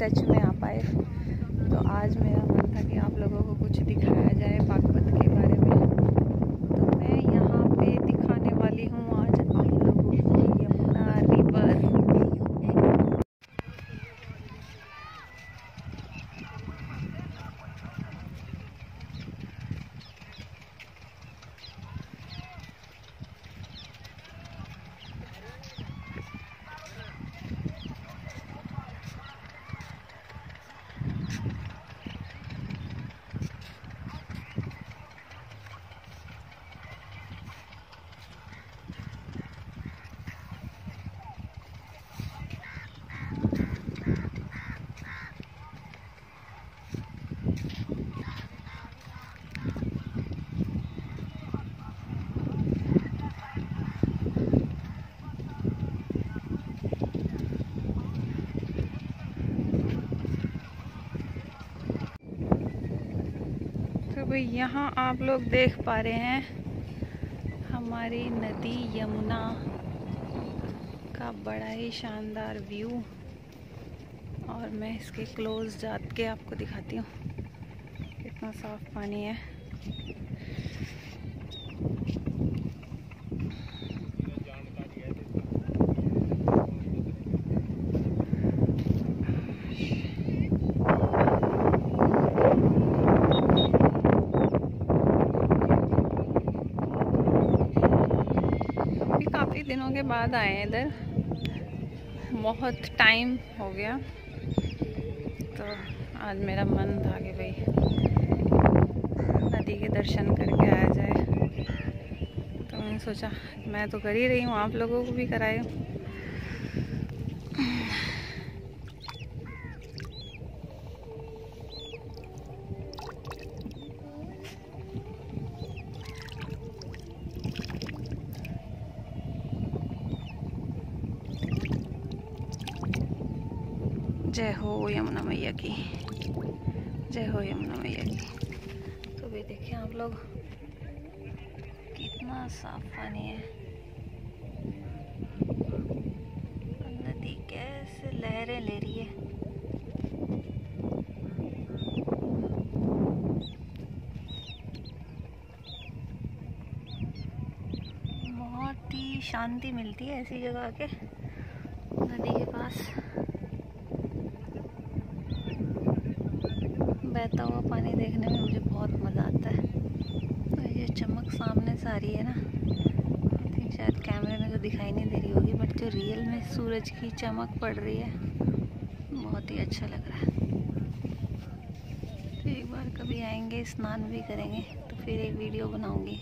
Touch में आ पाए। तो आज मेरा मन था कि आप लोगों को कुछ दिखाया जाए, बाकी भाई यहाँ आप लोग देख पा रहे हैं हमारी नदी यमुना का बड़ा ही शानदार व्यू। और मैं इसके क्लोज जात के आपको दिखाती हूँ। कितना साफ़ पानी है। दिनों के बाद आए हैं इधर। बहुत टाइम हो गया। तो आज मेरा मन था कि भाई। नदी के दर्शन करके आया जाए। तो मैंने सोचा, मैं तो कर ही रही हूँ, आप लोगों को भी कराए जय हो यमुना मैया की। जय हो यमुना मैया की। तो भी देखिए आप लोग कितना साफ़ पानी है। नदी कैसे लहरें ले रही है। बहुत ही शांति मिलती है ऐसी जगह के नदी के पास। बहता हुआ पानी देखने में मुझे बहुत मज़ा आता है। तो ये चमक सामने से आ रही है ना। शायद कैमरे में तो दिखाई नहीं दे रही होगी बट जो रियल में सूरज की चमक पड़ रही है, बहुत ही अच्छा लग रहा है। तो एक बार कभी आएँगे, स्नान भी करेंगे तो फिर एक वीडियो बनाऊँगी।